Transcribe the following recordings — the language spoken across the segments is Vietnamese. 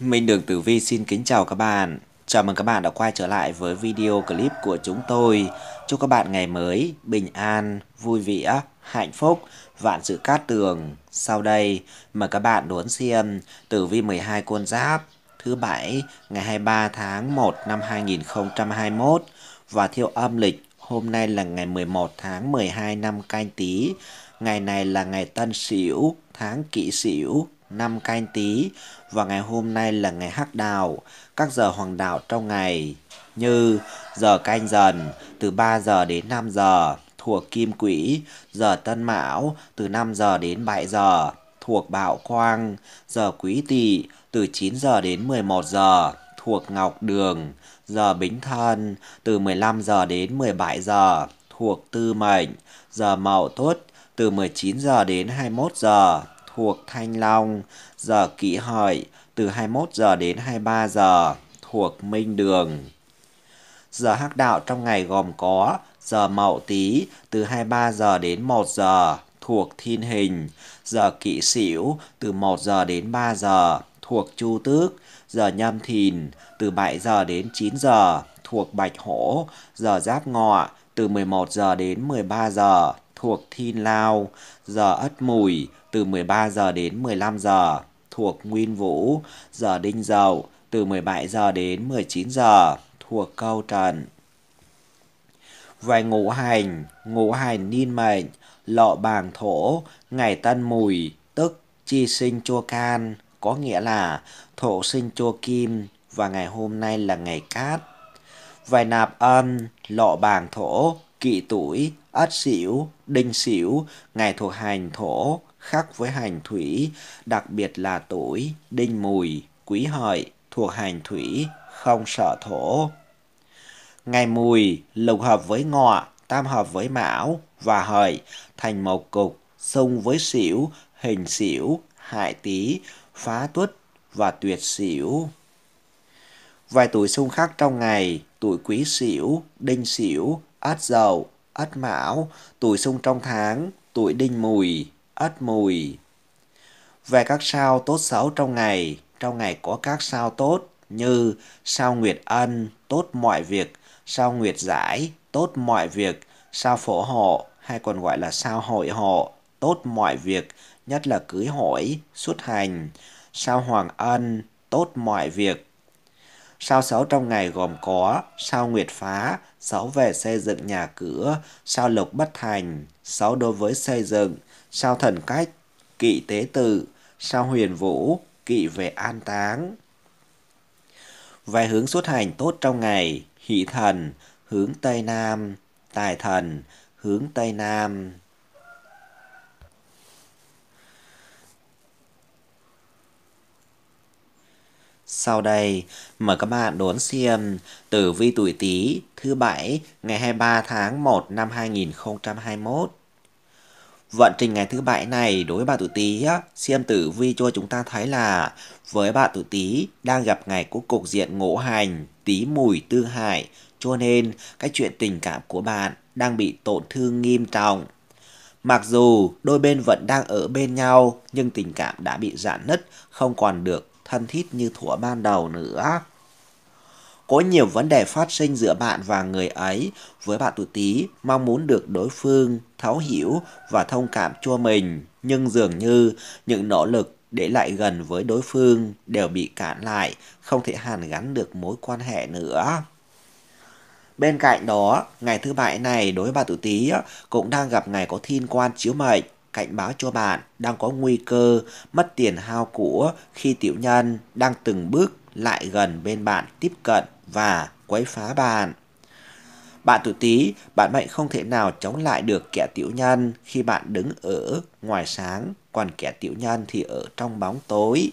Minh Đường Tử Vi xin kính chào các bạn. Chào mừng các bạn đã quay trở lại với video clip của chúng tôi. Chúc các bạn ngày mới bình an, vui vẻ, hạnh phúc, vạn sự cát tường. Sau đây, mời các bạn đón xem Tử Vi 12 con giáp thứ bảy ngày 23 tháng 1 năm 2021 và theo âm lịch hôm nay là ngày 11 tháng 12 năm canh tí. Ngày này là ngày Tân Sửu, tháng Kỷ Sửu, năm canh tí và ngày hôm nay là ngày hắc đạo, Các giờ hoàng đạo trong ngày như giờ canh dần từ 3 giờ đến 5 giờ thuộc kim quỹ, giờ tân mão từ 5 giờ đến 7 giờ thuộc bạo quang, giờ quý tỵ từ 9 giờ đến 11 giờ thuộc ngọc đường, giờ bính thân từ 15 giờ đến 17 giờ thuộc tư mệnh, giờ mậu tuất từ 19 giờ đến 21 giờ thuộc Thanh Long, giờ kỷ hợi từ 21 giờ đến 23 giờ thuộc Minh Đường. Giờ hắc đạo trong ngày gồm có giờ Mậu Tý từ 23 giờ đến 1 giờ thuộc Thiên Hình, giờ Kỷ Sửu từ 1 giờ đến 3 giờ thuộc Chu Tước, giờ Nhâm Thìn từ 7 giờ đến 9 giờ thuộc Bạch Hổ, giờ Giáp Ngọ từ 11 giờ đến 13 giờ thuộc Thiên Lao, giờ Ất Mùi từ 13 giờ đến 15 giờ. Thuộc Nguyên Vũ, giờ Đinh Dậu. Từ 17 giờ đến 19 giờ. Thuộc Câu Trần. Về ngũ hành, ngũ hành niên mệnh, lọ bàng thổ, ngày tân mùi, tức chi sinh chua can, có nghĩa là thổ sinh chua kim và ngày hôm nay là ngày cát. Vài nạp âm, lọ bàng thổ, kỵ tuổi, ất sửu, đinh sửu, ngày thuộc hành thổ, khắc với hành thủy, đặc biệt là tuổi, đinh mùi, quý hợi, thuộc hành thủy, không sợ thổ. Ngày mùi, lục hợp với ngọ, tam hợp với mão và hợi, thành một cục, xung với xỉu, hình xỉu, hại tý, phá tuất và tuyệt xỉu. Vài tuổi xung khắc trong ngày, tuổi quý xỉu, đinh xỉu, ất dậu, ất mão, tuổi xung trong tháng, tuổi đinh mùi, ất mùi. Về các sao tốt xấu trong ngày, trong ngày có các sao tốt như sao nguyệt ân, tốt mọi việc, sao nguyệt giải, tốt mọi việc, sao phổ hộ hay còn gọi là sao hội hộ, tốt mọi việc, nhất là cưới hỏi, xuất hành, sao hoàng ân, tốt mọi việc. Sao xấu trong ngày gồm có sao nguyệt phá, xấu về xây dựng nhà cửa, sao lục bất thành, xấu đối với xây dựng, sao thần cách, kỵ tế tự, sao huyền vũ, kỵ về an táng. vài hướng xuất hành tốt trong ngày, hỷ thần, hướng Tây Nam, tài thần, hướng Tây Nam. Sau đây, mời các bạn đón xem tử vi tuổi Tý thứ bảy ngày 23 tháng 1 năm 2021. Vận trình ngày thứ bảy này đối với bạn tuổi Tý xem tử vi cho chúng ta thấy là với bạn tuổi Tý đang gặp ngày có cục diện ngũ hành, Tý mùi tư hại, cho nên cái chuyện tình cảm của bạn đang bị tổn thương nghiêm trọng. Mặc dù đôi bên vẫn đang ở bên nhau nhưng tình cảm đã bị giãn nứt, không còn được thân thiết như thuở ban đầu nữa. Có nhiều vấn đề phát sinh giữa bạn và người ấy với bạn tuổi Tý mong muốn được đối phương thấu hiểu và thông cảm cho mình, nhưng dường như những nỗ lực để lại gần với đối phương đều bị cản lại, không thể hàn gắn được mối quan hệ nữa. Bên cạnh đó, ngày thứ bảy này đối với bạn tuổi Tý cũng đang gặp ngày có thiên quan chiếu mệnh, cảnh báo cho bạn đang có nguy cơ mất tiền hao của khi tiểu nhân đang từng bước lại gần bên bạn tiếp cận và quấy phá bạn. Bạn tuổi Tý, bạn mệnh không thể nào chống lại được kẻ tiểu nhân khi bạn đứng ở ngoài sáng, còn kẻ tiểu nhân thì ở trong bóng tối.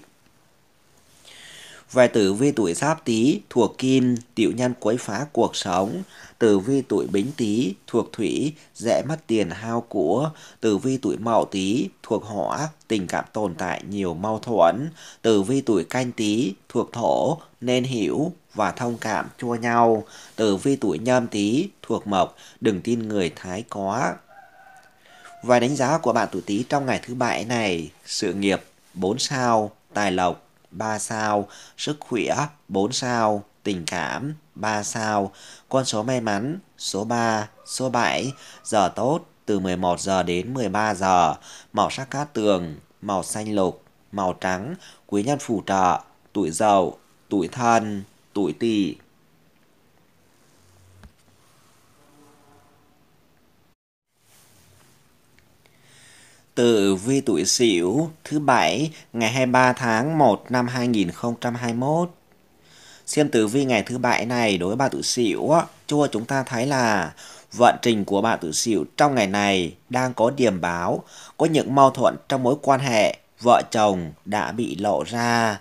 Về tử vi tuổi giáp tý thuộc kim, tiểu nhân quấy phá cuộc sống. Tử vi tuổi bính tý thuộc thủy, dễ mất tiền hao của. Tử vi tuổi mậu tý thuộc hỏa, tình cảm tồn tại nhiều mâu thuẫn. Tử vi tuổi canh tý thuộc thổ, nên hiểu và thông cảm cho nhau. Tử vi tuổi nhâm tý thuộc mộc, đừng tin người thái quá. Vài đánh giá của bạn tuổi tý trong ngày thứ bảy này, sự nghiệp 4 sao, tài lộc 3 sao, sức khỏe 4 sao, tình cảm 3 sao, con số may mắn số 3, số 7, giờ tốt từ 11 giờ đến 13 giờ, màu sắc cát tường, màu xanh lục, màu trắng, quý nhân phù trợ, tuổi dậu, tuổi thân, tuổi tỵ. Tử vi tuổi Sửu, thứ bảy, ngày 23 tháng 1 năm 2021. Xem tử vi ngày thứ bảy này đối với bà tuổi Sửu cho chúng ta thấy là vận trình của bà tuổi Sửu trong ngày này đang có điểm báo, có những mâu thuẫn trong mối quan hệ vợ chồng đã bị lộ ra.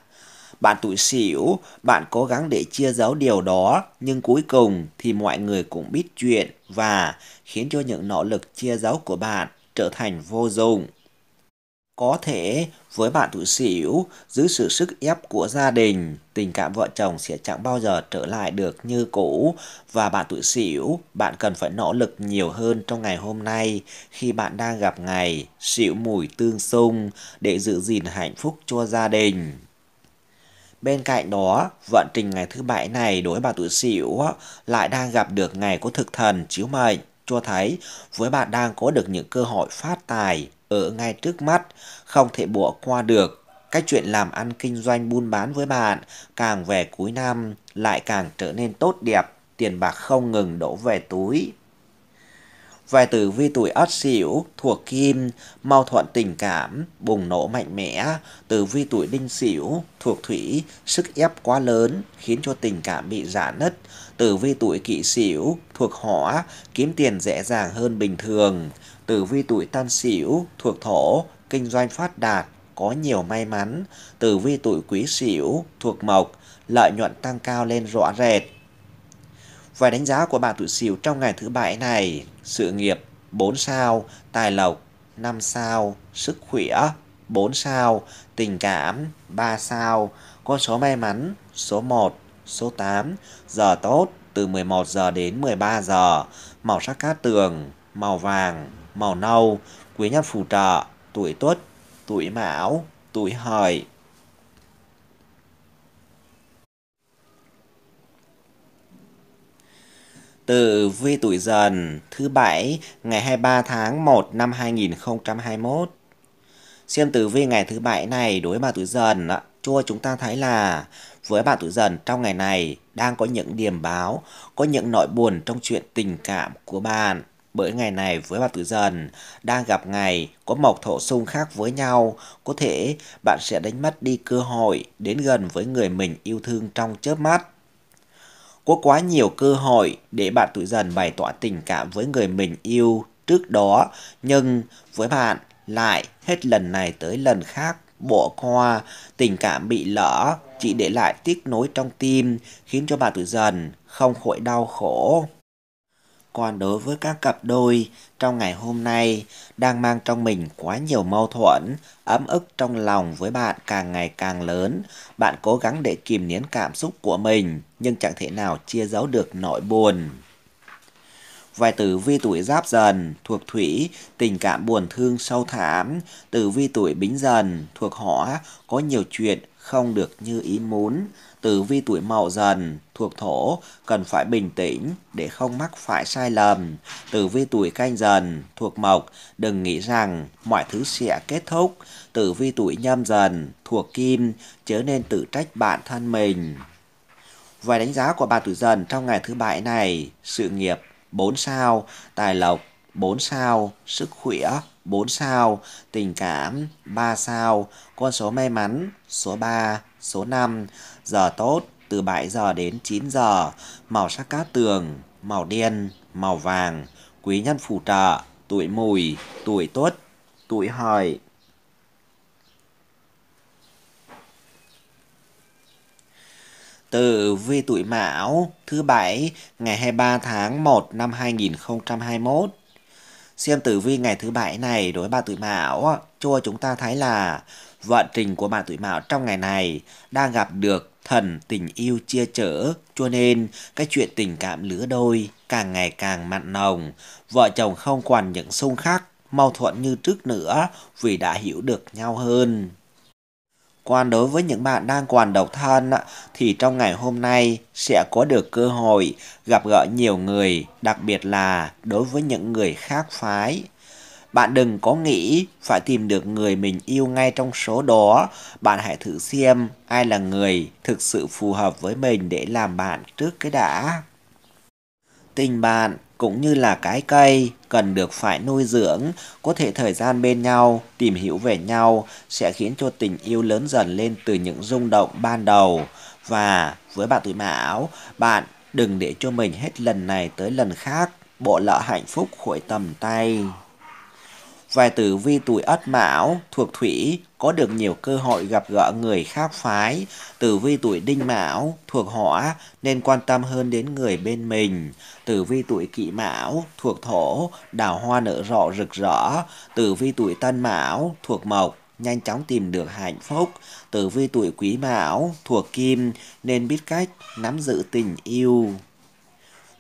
Bạn tuổi xỉu, bạn cố gắng để chia giấu điều đó, nhưng cuối cùng thì mọi người cũng biết chuyện và khiến cho những nỗ lực chia giấu của bạn trở thành vô dụng. Có thể với bạn tuổi xỉu, dưới sự sức ép của gia đình, tình cảm vợ chồng sẽ chẳng bao giờ trở lại được như cũ và bạn tuổi xỉu, bạn cần phải nỗ lực nhiều hơn trong ngày hôm nay khi bạn đang gặp ngày xỉu mùi tương xung để giữ gìn hạnh phúc cho gia đình. Bên cạnh đó, vận trình ngày thứ bảy này đối với bà tuổi Sửu lại đang gặp được ngày có thực thần chiếu mệnh cho thấy với bạn đang có được những cơ hội phát tài ở ngay trước mắt, không thể bỏ qua được. Cái chuyện làm ăn kinh doanh buôn bán với bạn càng về cuối năm lại càng trở nên tốt đẹp, tiền bạc không ngừng đổ về túi vài tử vi tuổi ất sửu thuộc kim, mâu thuẫn tình cảm, bùng nổ mạnh mẽ. Tử vi tuổi đinh sửu thuộc thủy, sức ép quá lớn khiến cho tình cảm bị giả nứt. Tử vi tuổi kỷ sửu thuộc hỏa, kiếm tiền dễ dàng hơn bình thường. Tử vi tuổi tân sửu thuộc thổ, kinh doanh phát đạt, có nhiều may mắn. Tử vi tuổi quý sửu thuộc mộc, lợi nhuận tăng cao lên rõ rệt. Vài đánh giá của bạn tuổi Sửu trong ngày thứ bảy này, sự nghiệp 4 sao, tài lộc 5 sao, sức khỏe 4 sao, tình cảm 3 sao, con số may mắn số 1, số 8, giờ tốt từ 11 giờ đến 13 giờ, màu sắc cát tường, màu vàng, màu nâu, quý nhân phù trợ, tuổi tuất, tuổi mão, tuổi hợi. Tử vi tuổi dần thứ bảy ngày 23 tháng 1 năm 2021. Xem tử vi ngày thứ bảy này đối với bà tuổi dần cho chúng ta thấy là với bà tuổi dần trong ngày này đang có những điểm báo, có những nỗi buồn trong chuyện tình cảm của bạn. Bởi ngày này với bà tuổi dần đang gặp ngày có mộc thổ xung khác với nhau, có thể bạn sẽ đánh mất đi cơ hội đến gần với người mình yêu thương trong chớp mắt. Có quá nhiều cơ hội để bạn tuổi dần bày tỏ tình cảm với người mình yêu trước đó, nhưng với bạn lại hết lần này tới lần khác bỏ qua, tình cảm bị lỡ, chỉ để lại tiếc nối trong tim, khiến cho bạn tuổi dần không khỏi đau khổ. Còn đối với các cặp đôi, trong ngày hôm nay đang mang trong mình quá nhiều mâu thuẫn, ấm ức trong lòng với bạn càng ngày càng lớn. Bạn cố gắng để kìm nén cảm xúc của mình, nhưng chẳng thể nào chia giấu được nỗi buồn. Vài tử vi tuổi giáp dần thuộc thủy, tình cảm buồn thương sâu thảm. Tử vi tuổi bính dần thuộc hỏa, có nhiều chuyện không được như ý muốn. Tử vi tuổi mậu dần thuộc thổ cần phải bình tĩnh để không mắc phải sai lầm. Tử vi tuổi canh dần thuộc mộc đừng nghĩ rằng mọi thứ sẽ kết thúc. Tử vi tuổi nhâm dần thuộc kim chớ nên tự trách bản thân mình. Vài đánh giá của bà tuổi dần trong ngày thứ bảy này, sự nghiệp 4 sao, tài lộc 4 sao, sức khỏe 4 sao, tình cảm 3 sao, con số may mắn số 3, số 5, giờ tốt từ 7 giờ đến 9 giờ, màu sắc cát tường, màu đen, màu vàng, quý nhân phù trợ, tuổi mùi, tuổi tuất, tuổi hợi. Tử vi tuổi Mão, thứ bảy, ngày 23 tháng 1 năm 2021. Xem tử vi ngày thứ bảy này đối với ba tuổi Mão cho chúng ta thấy là vận trình của bạn tuổi Mão trong ngày này đang gặp được thần tình yêu chia chở, cho nên cái chuyện tình cảm lứa đôi càng ngày càng mặn nồng vợ chồng không còn những xung khắc, mâu thuẫn như trước nữa vì đã hiểu được nhau hơn còn đối với những bạn đang còn độc thân thì trong ngày hôm nay sẽ có được cơ hội gặp gỡ nhiều người, đặc biệt là đối với những người khác phái. Bạn đừng có nghĩ phải tìm được người mình yêu ngay trong số đó. Bạn hãy thử xem ai là người thực sự phù hợp với mình để làm bạn trước cái đã. Tình bạn cũng như là cái cây cần được phải nuôi dưỡng, có thể thời gian bên nhau, tìm hiểu về nhau sẽ khiến cho tình yêu lớn dần lên từ những rung động ban đầu. Và với bạn tuổi mão, bạn đừng để cho mình hết lần này tới lần khác, bộ lỡ hạnh phúc khỏi tầm tay. Vài tử vi tuổi ất mão thuộc thủy có được nhiều cơ hội gặp gỡ người khác phái. Tử vi tuổi đinh mão thuộc hỏa nên quan tâm hơn đến người bên mình. Tử vi tuổi kỷ mão thuộc thổ đào hoa nở rộ rực rỡ. Tử vi tuổi tân mão thuộc mộc nhanh chóng tìm được hạnh phúc. Tử vi tuổi quý mão thuộc kim nên biết cách nắm giữ tình yêu.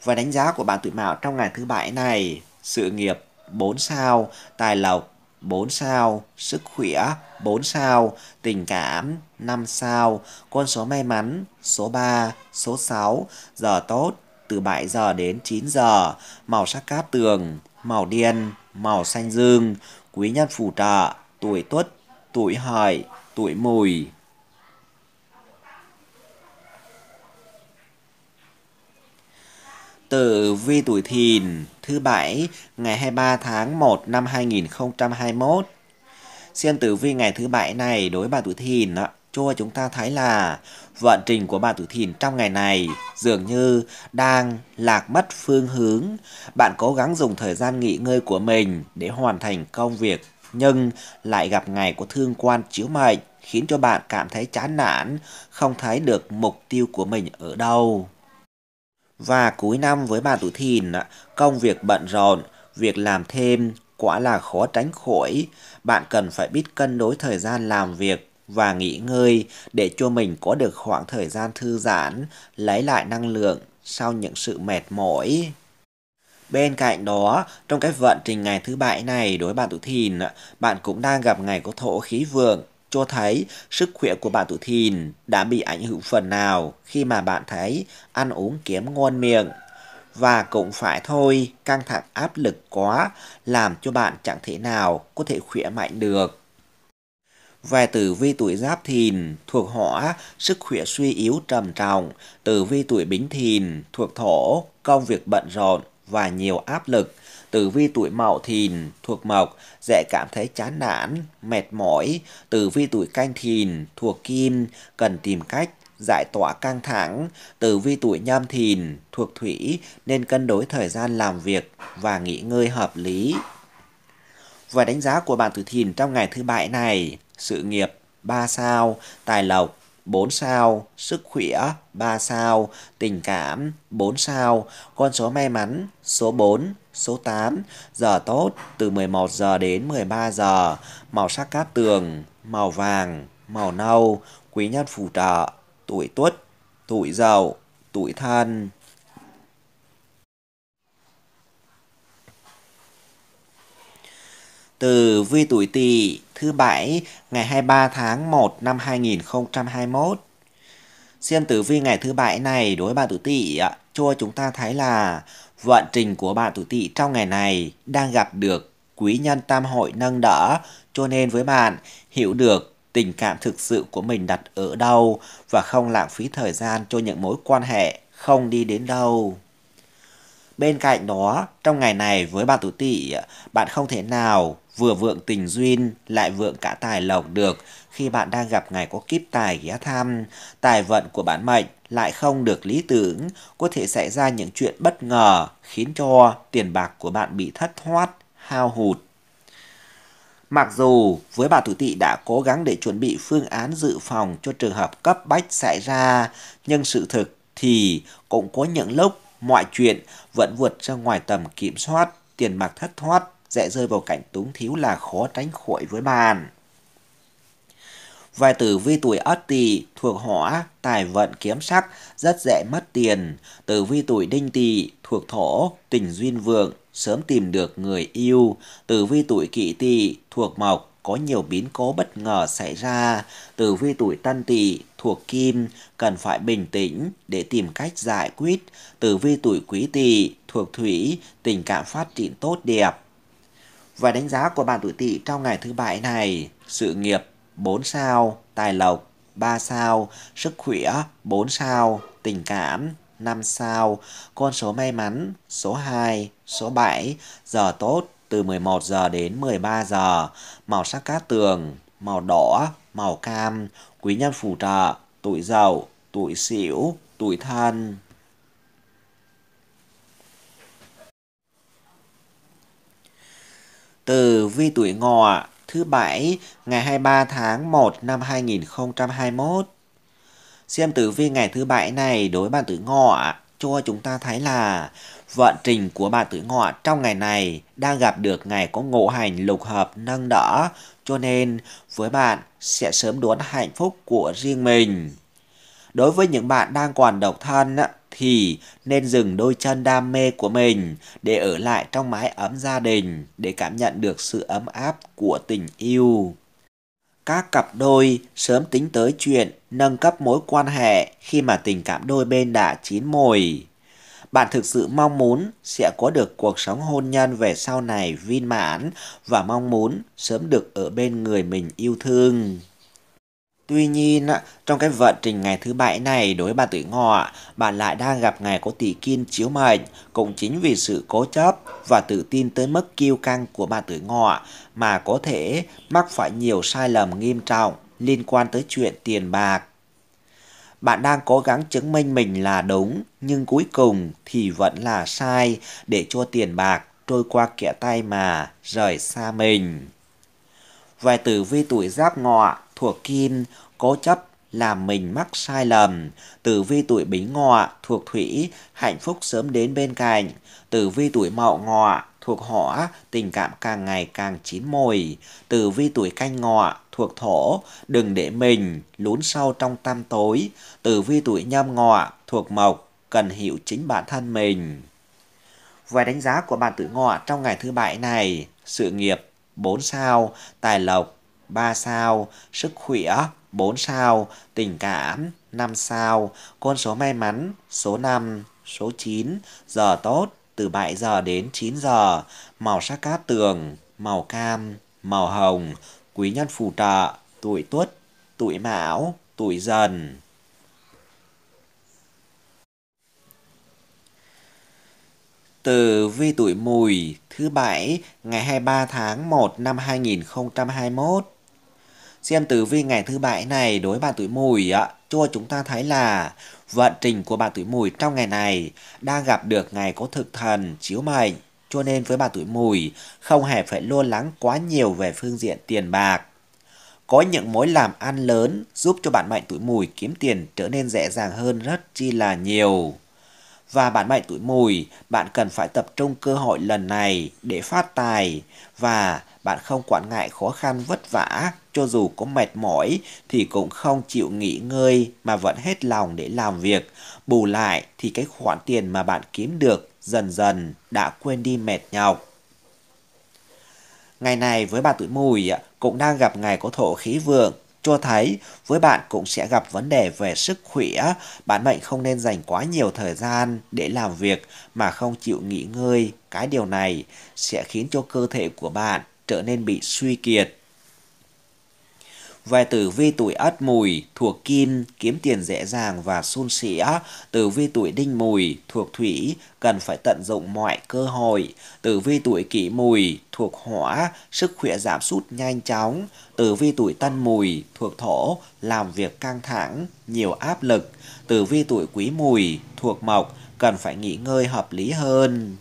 Và đánh giá của bạn tuổi mão trong ngày thứ bảy này, sự nghiệp 4 sao, tài lộc 4 sao, sức khỏe 4 sao, tình cảm 5 sao, con số may mắn số 3, số 6, giờ tốt từ 7 giờ đến 9 giờ, màu sắc cát tường, màu đen, màu xanh dương, quý nhân phù trợ, tuổi tuất, tuổi hợi, tuổi mùi. Tử vi tuổi thìn thứ bảy ngày 23 tháng 1 năm 2021. Xem tử vi ngày thứ bảy này đối bà tuổi thìn cho chúng ta thấy là vận trình của bà tuổi thìn trong ngày này dường như đang lạc mất phương hướng. Bạn cố gắng dùng thời gian nghỉ ngơi của mình để hoàn thành công việc nhưng lại gặp ngày của thương quan chiếu mệnh khiến cho bạn cảm thấy chán nản, không thấy được mục tiêu của mình ở đâu. Và cuối năm với bà tuổi thìn, công việc bận rộn, việc làm thêm quả là khó tránh khỏi. Bạn cần phải biết cân đối thời gian làm việc và nghỉ ngơi để cho mình có được khoảng thời gian thư giãn, lấy lại năng lượng sau những sự mệt mỏi. Bên cạnh đó, trong cái vận trình ngày thứ bảy này đối với bạn tuổi thìn, bạn cũng đang gặp ngày có thổ khí vượng cho thấy sức khỏe của bạn tuổi thìn đã bị ảnh hưởng phần nào khi mà bạn thấy ăn uống kém ngon miệng. Và cũng phải thôi, căng thẳng áp lực quá làm cho bạn chẳng thể nào có thể khỏe mạnh được. Về tử vi tuổi giáp thìn thuộc hỏa, sức khỏe suy yếu trầm trọng. Tử vi tuổi bính thìn thuộc thổ, công việc bận rộn và nhiều áp lực tử vi tuổi mậu thìn thuộc mộc dễ cảm thấy chán nản, mệt mỏi. Tử vi tuổi canh thìn thuộc kim cần tìm cách giải tỏa căng thẳng. Tử vi tuổi nhâm thìn thuộc thủy nên cân đối thời gian làm việc và nghỉ ngơi hợp lý. Và đánh giá của bạn tuổi thìn trong ngày thứ bảy này, sự nghiệp 3 sao, tài lộc 4 sao, sức khỏe 3 sao, tình cảm 4 sao, con số may mắn số 4, số 8, giờ tốt từ 11 giờ đến 13 giờ, màu sắc cát tường, màu vàng, màu nâu, quý nhân phù trợ, tuổi tuất, tuổi dậu, tuổi thân. Từ vi tuổi tỵ thứ bảy, ngày 23 tháng 1 năm 2021. Xem tử vi ngày thứ bảy này đối với bạn tuổi tỵ cho chúng ta thấy là vận trình của bạn tuổi tỵ trong ngày này đang gặp được quý nhân tam hội nâng đỡ, cho nên với bạn hiểu được tình cảm thực sự của mình đặt ở đâu và không lãng phí thời gian cho những mối quan hệ không đi đến đâu. Bên cạnh đó, trong ngày này với bạn tuổi tỵ, bạn không thể nào vừa vượng tình duyên lại vượng cả tài lộc được khi bạn đang gặp ngày có kiếp tài ghé thăm. Tài vận của bản mệnh lại không được lý tưởng, có thể xảy ra những chuyện bất ngờ khiến cho tiền bạc của bạn bị thất thoát, hao hụt. Mặc dù với bà tuổi tỵ đã cố gắng để chuẩn bị phương án dự phòng cho trường hợp cấp bách xảy ra, nhưng sự thực thì cũng có những lúc mọi chuyện vẫn vượt ra ngoài tầm kiểm soát, tiền bạc thất thoát, dễ rơi vào cảnh túng thiếu là khó tránh khỏi với bạn. Vài tử vi tuổi ất tỵ thuộc hỏa, tài vận kiếm sắc, rất dễ mất tiền. Tử vi tuổi đinh tỵ thuộc thổ, tình duyên vượng, sớm tìm được người yêu. Tử vi tuổi kỷ tỵ thuộc mộc, có nhiều biến cố bất ngờ xảy ra. Tử vi tuổi Tân Tỵ thuộc Kim cần phải bình tĩnh để tìm cách giải quyết. Tử vi tuổi Quý Tỵ thuộc Thủy tình cảm phát triển tốt đẹp. Và đánh giá của bạn tuổi Tỵ trong ngày thứ bảy này, sự nghiệp 4 sao, tài lộc 3 sao, sức khỏe 4 sao, tình cảm 5 sao, con số may mắn số 2, số 7, giờ tốt từ 11 giờ đến 13 giờ, màu sắc cát tường, màu đỏ, màu cam, quý nhân phù trợ, tuổi dậu, tuổi sửu, tuổi thân. Từ vi tuổi ngọ thứ bảy ngày 23 tháng 1 năm 2021. Xem tử vi ngày thứ bảy này đối bạn tử ngọ cho chúng ta thấy là vận trình của bạn tuổi ngọ trong ngày này đang gặp được ngày có ngộ hành lục hợp nâng đỡ cho nên với bạn sẽ sớm đón hạnh phúc của riêng mình. Đối với những bạn đang còn độc thân thì nên dừng đôi chân đam mê của mình để ở lại trong mái ấm gia đình, để cảm nhận được sự ấm áp của tình yêu. Các cặp đôi sớm tính tới chuyện nâng cấp mối quan hệ khi mà tình cảm đôi bên đã chín mùi. Bạn thực sự mong muốn sẽ có được cuộc sống hôn nhân về sau này viên mãn và mong muốn sớm được ở bên người mình yêu thương. Tuy nhiên, trong cái vận trình ngày thứ bảy này đối với bạn tuổi ngọ, bạn lại đang gặp ngày có tỷ kim chiếu mệnh, cũng chính vì sự cố chấp và tự tin tới mức kiêu căng của bạn tuổi ngọ mà có thể mắc phải nhiều sai lầm nghiêm trọng liên quan tới chuyện tiền bạc. Bạn đang cố gắng chứng minh mình là đúng, nhưng cuối cùng thì vẫn là sai để cho tiền bạc trôi qua kẻ tay mà rời xa mình. Về tử vi tuổi giáp ngọ thuộc kim, cố chấp làm mình mắc sai lầm. Tử vi tuổi bính ngọ thuộc thủy, hạnh phúc sớm đến bên cạnh. Tử vi tuổi mậu ngọ thuộc hỏa, tình cảm càng ngày càng chín mùi. Tử vi tuổi canh ngọ thuộc thổ, đừng để mình lún sâu trong tăm tối. Tử vi tuổi nhâm ngọ thuộc mộc, cần hiểu chính bản thân mình. Về đánh giá của bạn tử ngọ trong ngày thứ bảy này, sự nghiệp 4 sao, tài lộc 3 sao, sức khỏe 4 sao, tình cảm 5 sao, con số may mắn số 5, số 9, giờ tốt từ 7 giờ đến 9 giờ, màu sắc cát tường, màu cam, màu hồng, quý nhân phù trợ, tuổi tuất, tuổi mão, tuổi dần. Từ vi tuổi mùi thứ bảy ngày 23 tháng 1 năm 2021. Xem tử vi ngày thứ bảy này đối bạn tuổi mùi ạ, cho chúng ta thấy là vận trình của bạn tuổi mùi trong ngày này đang gặp được ngày có thực thần chiếu mệnh. Cho nên với bạn tuổi mùi không hề phải lo lắng quá nhiều về phương diện tiền bạc. Có những mối làm ăn lớn giúp cho bạn mệnh tuổi mùi kiếm tiền trở nên dễ dàng hơn rất chi là nhiều. Và bạn mệnh tuổi mùi, bạn cần phải tập trung cơ hội lần này để phát tài và bạn không quản ngại khó khăn vất vả, cho dù có mệt mỏi thì cũng không chịu nghỉ ngơi mà vẫn hết lòng để làm việc. Bù lại thì cái khoản tiền mà bạn kiếm được dần dần đã quên đi mệt nhọc. Ngày này với bạn tuổi mùi cũng đang gặp ngày có thổ khí vượng, cho thấy với bạn cũng sẽ gặp vấn đề về sức khỏe. Bạn mệnh không nên dành quá nhiều thời gian để làm việc mà không chịu nghỉ ngơi. Cái điều này sẽ khiến cho cơ thể của bạn trở nên bị suy kiệt. Về tử vi tuổi ất mùi thuộc kim, kiếm tiền dễ dàng và suôn sẻ. Tử vi tuổi đinh mùi thuộc thủy, cần phải tận dụng mọi cơ hội. Tử vi tuổi kỷ mùi thuộc hỏa, sức khỏe giảm sút nhanh chóng. Tử vi tuổi tân mùi thuộc thổ, làm việc căng thẳng, nhiều áp lực. Tử vi tuổi quý mùi thuộc mộc, cần phải nghỉ ngơi hợp lý hơn.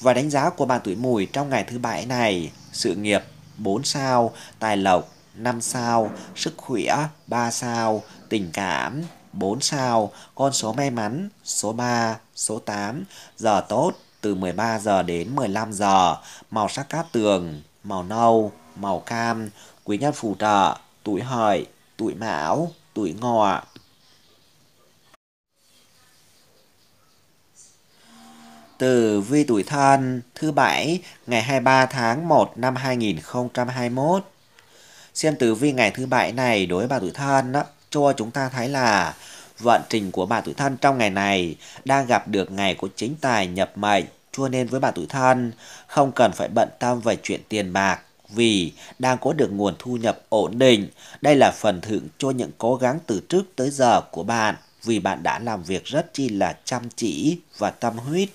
Và đánh giá của bạn tuổi mùi trong ngày thứ bảy này, sự nghiệp 4 sao, tài lộc 5 sao, sức khỏe 3 sao, tình cảm 4 sao, con số may mắn số 3, số 8, giờ tốt từ 13 giờ đến 15 giờ, màu sắc cát tường, màu nâu, màu cam, quý nhân phù trợ, tuổi hợi, tuổi mão, tuổi ngọ. Tử vi tuổi thân thứ bảy ngày 23 tháng 1 năm 2021. Xem tử vi ngày thứ bảy này đối với bà tuổi thân đó, cho chúng ta thấy là vận trình của bà tuổi thân trong ngày này đang gặp được ngày của chính tài nhập mệnh cho nên với bà tuổi thân không cần phải bận tâm về chuyện tiền bạc vì đang có được nguồn thu nhập ổn định. Đây là phần thưởng cho những cố gắng từ trước tới giờ của bạn vì bạn đã làm việc rất chi là chăm chỉ và tâm huyết.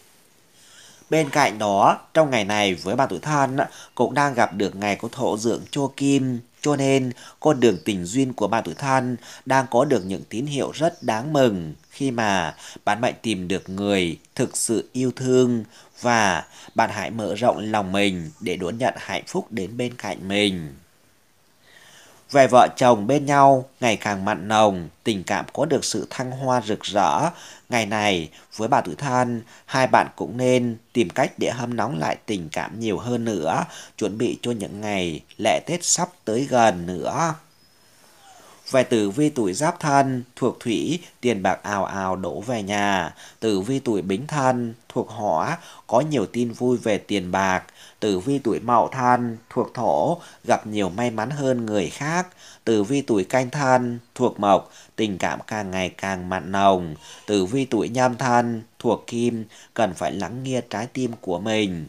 Bên cạnh đó, trong ngày này với bà tuổi thân cũng đang gặp được ngày của thổ dưỡng cho kim, cho nên, con đường tình duyên của bà tuổi thân đang có được những tín hiệu rất đáng mừng khi mà bạn mạnh tìm được người thực sự yêu thương và bạn hãy mở rộng lòng mình để đón nhận hạnh phúc đến bên cạnh mình. Về vợ chồng bên nhau ngày càng mặn nồng, tình cảm có được sự thăng hoa rực rỡ. Ngày này, với bà tuổi thân, hai bạn cũng nên tìm cách để hâm nóng lại tình cảm nhiều hơn nữa, chuẩn bị cho những ngày lễ Tết sắp tới gần nữa. Về tử vi tuổi giáp thân thuộc thủy, tiền bạc ào ào đổ về nhà. Tử vi tuổi bính thân thuộc hỏa, có nhiều tin vui về tiền bạc. Tử vi tuổi mậu thân thuộc thổ, gặp nhiều may mắn hơn người khác. Tử vi tuổi canh thân thuộc mộc, tình cảm càng ngày càng mặn nồng. Tử vi tuổi nhâm thân thuộc kim, cần phải lắng nghe trái tim của mình.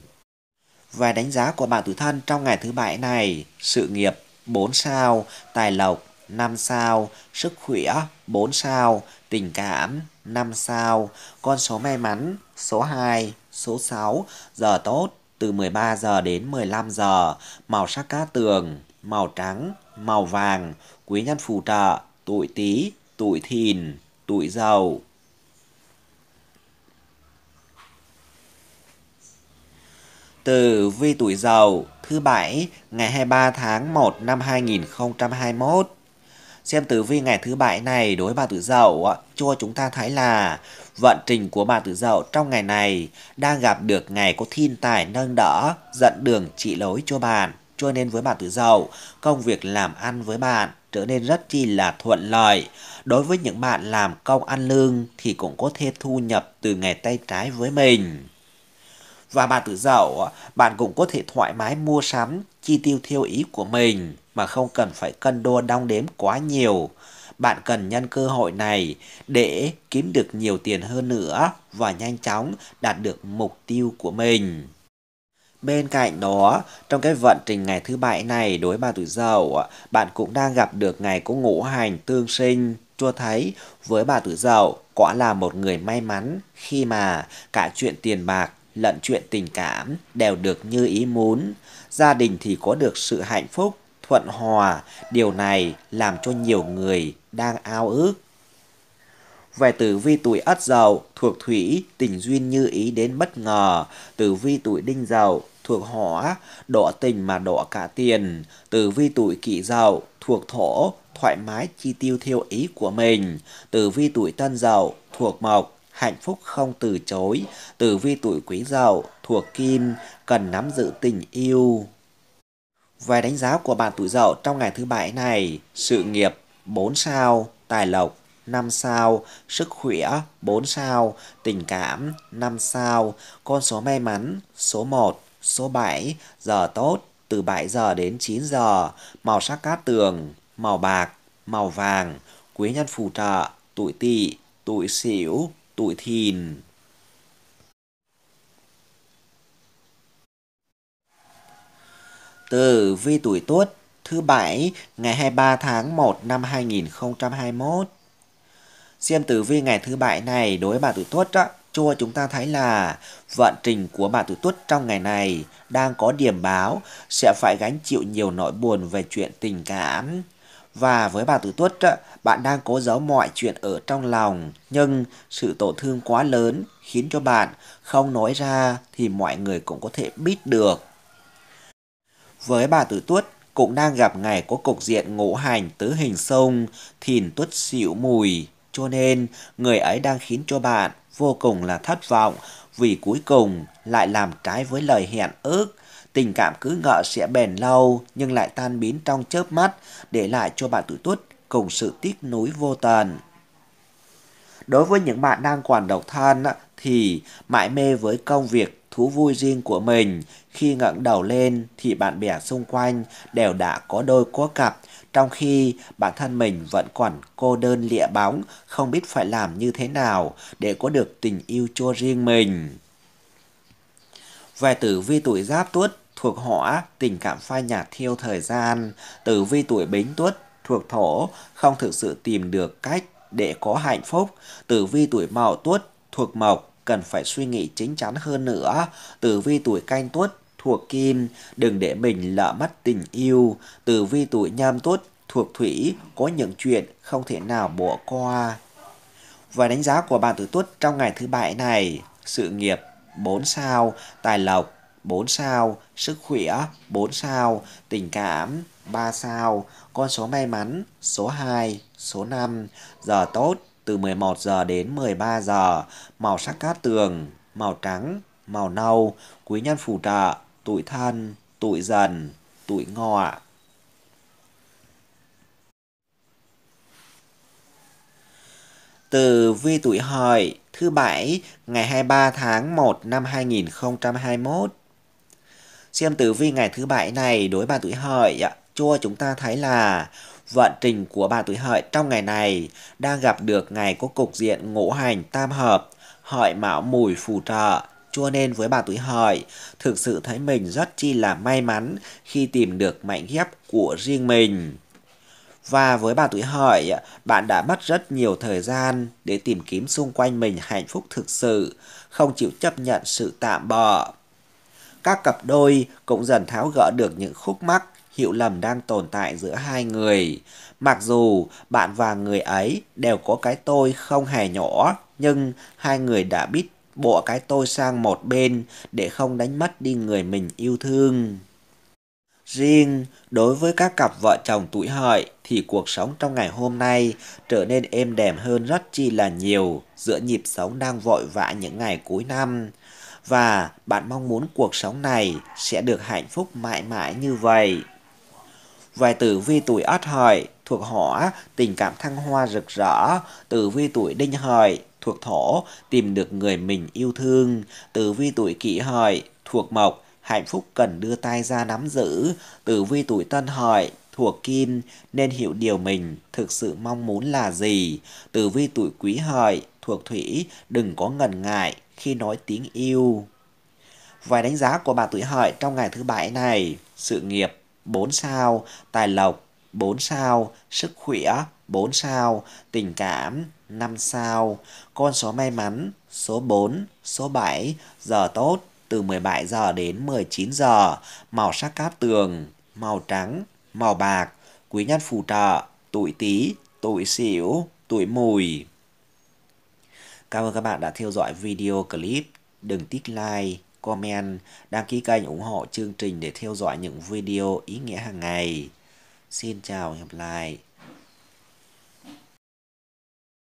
Về đánh giá của bạn tuổi thân trong ngày thứ bảy này, sự nghiệp 4 sao, tài lộc 5 sao, sức khỏe 4 sao, tình cảm 5 sao, con số may mắn số 2, số 6, giờ tốt từ 13 giờ đến 15 giờ, màu sắc cá tường, màu trắng, màu vàng, quý nhân phù trợ, tuổi tí, tuổi thìn, tuổi dậu. Từ vi tuổi dậu thứ bảy ngày 23 tháng 1 năm 2021 xem tử vi ngày thứ bảy này đối bà tử dậu cho chúng ta thấy là vận trình của bà tử dậu trong ngày này đang gặp được ngày có thiên tài nâng đỡ, dẫn đường chỉ lối cho bạn. Cho nên với bà tử dậu, công việc làm ăn với bạn trở nên rất chi là thuận lợi. Đối với những bạn làm công ăn lương thì cũng có thêm thu nhập từ ngày tay trái với mình và bà tuổi dậu à, bạn cũng có thể thoải mái mua sắm chi tiêu theo ý của mình mà không cần phải cân đo đong đếm quá nhiều. Bạn cần nhân cơ hội này để kiếm được nhiều tiền hơn nữa và nhanh chóng đạt được mục tiêu của mình. Bên cạnh đó, trong cái vận trình ngày thứ bảy này đối bà tuổi dậu, à, bạn cũng đang gặp được ngày có ngũ hành tương sinh, cho thấy với bà tuổi dậu quả là một người may mắn khi mà cả chuyện tiền bạc lẫn chuyện tình cảm đều được như ý muốn. Gia đình thì có được sự hạnh phúc thuận hòa, điều này làm cho nhiều người đang ao ước. Về tử vi tuổi ất dậu thuộc thủy, tình duyên như ý đến bất ngờ. Tử vi tuổi đinh dậu thuộc hỏa, đỏ tình mà đỏ cả tiền. Tử vi tuổi kỷ dậu thuộc thổ, thoải mái chi tiêu theo ý của mình. Tử vi tuổi tân dậu thuộc mộc, hạnh phúc không từ chối. Tử vi tuổi quý dậu thuộc kim, cần nắm giữ tình yêu. Về đánh giá của bạn tuổi dậu trong ngày thứ bảy này, sự nghiệp 4 sao, tài lộc 5 sao, sức khỏe 4 sao, tình cảm 5 sao, con số may mắn số 1, số 7, giờ tốt từ 7 giờ đến 9 giờ, màu sắc cát tường, màu bạc, màu vàng, quý nhân phù trợ, tuổi tỵ, tuổi sửu, tuổi thìn. Tử vi tuổi Tuất thứ bảy ngày 23 tháng 1 năm 2021. Xem tử vi ngày thứ bảy này đối với bà tuổi Tuất á, cho chúng ta thấy là vận trình của bà tuổi Tuất trong ngày này đang có điểm báo sẽ phải gánh chịu nhiều nỗi buồn về chuyện tình cảm. Và với bà tử Tuất, bạn đang cố giấu mọi chuyện ở trong lòng, nhưng sự tổn thương quá lớn khiến cho bạn không nói ra thì mọi người cũng có thể biết được với bà tử tuất cũng đang gặp ngày có cục diện ngũ hành tứ hình sông, thìn tuất xỉu mùi. Cho nên, người ấy đang khiến cho bạn vô cùng là thất vọng vì cuối cùng lại làm trái với lời hẹn ước. Tình cảm cứ ngỡ sẽ bền lâu nhưng lại tan biến trong chớp mắt để lại cho bạn tuổi tuất cùng sự tiếc nuối vô tận. Đối với những bạn đang còn độc thân thì mãi mê với công việc thú vui riêng của mình. Khi ngẩng đầu lên thì bạn bè xung quanh đều đã có đôi có cặp, trong khi bản thân mình vẫn còn cô đơn lịa bóng, không biết phải làm như thế nào để có được tình yêu cho riêng mình. Về tử vi tuổi giáp tuất thuộc hỏa, tình cảm phai nhạt theo thời gian. Tử vi tuổi bính tuất thuộc thổ, không thực sự tìm được cách để có hạnh phúc. Tử vi tuổi mậu tuất thuộc mộc, cần phải suy nghĩ chính chắn hơn nữa. Tử vi tuổi canh tuất thuộc kim, đừng để mình lỡ mất tình yêu. Tử vi tuổi nhâm tuất thuộc thủy, có những chuyện không thể nào bỏ qua. Và đánh giá của bạn tuổi tuất trong ngày thứ bảy này, sự nghiệp 4 sao, tài lộc 4 sao, sức khỏe 4 sao, tình cảm 3 sao, con số may mắn số 2, số 5, giờ tốt từ 11 giờ đến 13 giờ, màu sắc cát tường, màu trắng, màu nâu, quý nhân phù trợ, tuổi thân, tuổi dần, tuổi ngọ. Từ vi tuổi hợi thứ bảy ngày 23 tháng 1 năm 2021. Xem tử vi ngày thứ bảy này đối bạn tuổi hợi cho chúng ta thấy là vận trình của bạn tuổi hợi trong ngày này đang gặp được ngày có cục diện ngũ hành tam hợp, hợi mão mùi phù trợ. Cho nên với bà tuổi hợi, thực sự thấy mình rất chi là may mắn khi tìm được mảnh ghép của riêng mình. Và với bà tuổi hợi, bạn đã mất rất nhiều thời gian để tìm kiếm xung quanh mình hạnh phúc thực sự, không chịu chấp nhận sự tạm bợ. Các cặp đôi cũng dần tháo gỡ được những khúc mắc, hiểu lầm đang tồn tại giữa hai người. Mặc dù bạn và người ấy đều có cái tôi không hề nhỏ, nhưng hai người đã biết bộ cái tôi sang một bên để không đánh mất đi người mình yêu thương. Riêng đối với các cặp vợ chồng tuổi hợi thì cuộc sống trong ngày hôm nay trở nên êm đềm hơn rất chi là nhiều giữa nhịp sống đang vội vã những ngày cuối năm. Và bạn mong muốn cuộc sống này sẽ được hạnh phúc mãi mãi như vậy. Vài tử vi tuổi ất hợi thuộc hỏa, tình cảm thăng hoa rực rỡ. Tử vi tuổi đinh hợi thuộc thổ, tìm được người mình yêu thương. Tử vi tuổi kỷ hợi thuộc mộc, hạnh phúc cần đưa tay ra nắm giữ. Tử vi tuổi tân hợi thuộc kim nên hiểu điều mình thực sự mong muốn là gì. Tử vi tuổi quý hợi thuộc thủy đừng có ngần ngại khi nói tiếng yêu. Vài đánh giá của bà tuổi hợi trong ngày thứ bảy này, sự nghiệp 4 sao, tài lộc 4 sao, sức khỏe 4 sao, tình cảm 5 sao, con số may mắn số 4, số 7, giờ tốt từ 17 giờ đến 19 giờ, màu sắc cát tường, màu trắng, màu bạc, quý nhân phù trợ, tuổi tí, tuổi xỉu, tuổi mùi. Cảm ơn các bạn đã theo dõi video clip. Đừng tích like, comment, đăng ký kênh ủng hộ chương trình để theo dõi những video ý nghĩa hàng ngày. Xin chào và hẹn gặp lại.